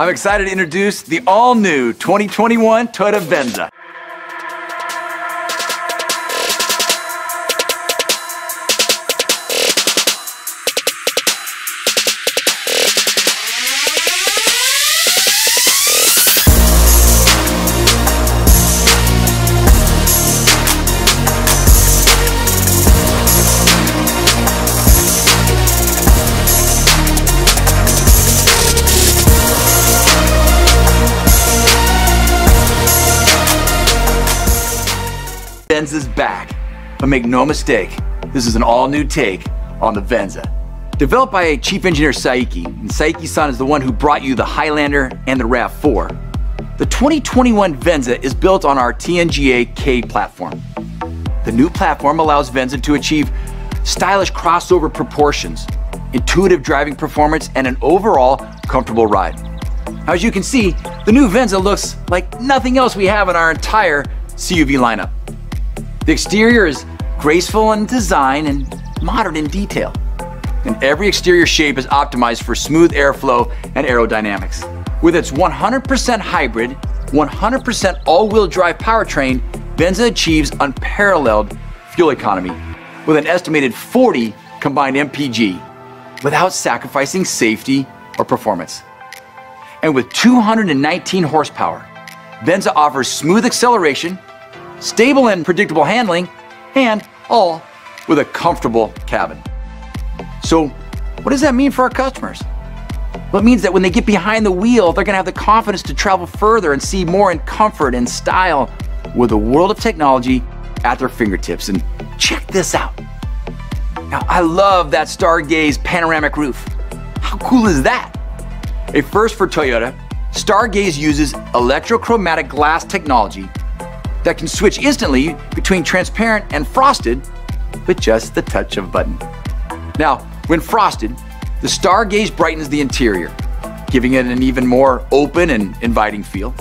I'm excited to introduce the all-new 2021 Toyota Venza. Venza's back. But make no mistake, this is an all-new take on the Venza. Developed by Chief Engineer Saiki, and Saiki-san is the one who brought you the Highlander and the RAV4. The 2021 Venza is built on our TNGA K platform. The new platform allows Venza to achieve stylish crossover proportions, intuitive driving performance, and an overall comfortable ride. As you can see, the new Venza looks like nothing else we have in our entire CUV lineup. The exterior is graceful in design and modern in detail. And every exterior shape is optimized for smooth airflow and aerodynamics. With its 100% hybrid, 100% all-wheel drive powertrain, Venza achieves unparalleled fuel economy with an estimated 40 combined MPG without sacrificing safety or performance. And with 219 horsepower, Venza offers smooth acceleration, stable and predictable handling, and all with a comfortable cabin. So, what does that mean for our customers? Well, it means that when they get behind the wheel, they're gonna have the confidence to travel further and see more in comfort and style with a world of technology at their fingertips. And check this out. Now, I love that Stargaze panoramic roof. How cool is that? A first for Toyota, Stargaze uses electrochromatic glass technology that can switch instantly between transparent and frosted with just the touch of a button. Now, when frosted, the Stargaze brightens the interior, giving it an even more open and inviting feel.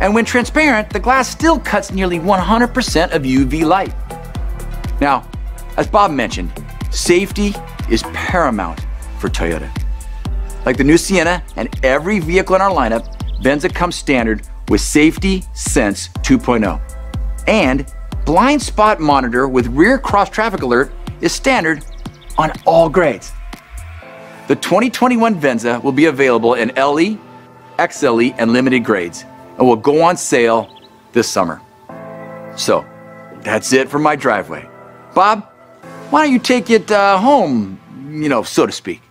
And when transparent, the glass still cuts nearly 100% of UV light. Now, as Bob mentioned, safety is paramount for Toyota. Like the new Sienna and every vehicle in our lineup, Venza comes standard with Safety Sense 2.0. And blind spot monitor with rear cross traffic alert is standard on all grades. The 2021 Venza will be available in LE, XLE, and limited grades and will go on sale this summer. So, that's it for my driveway. Bob, why don't you take it uh, home, you know, so to speak?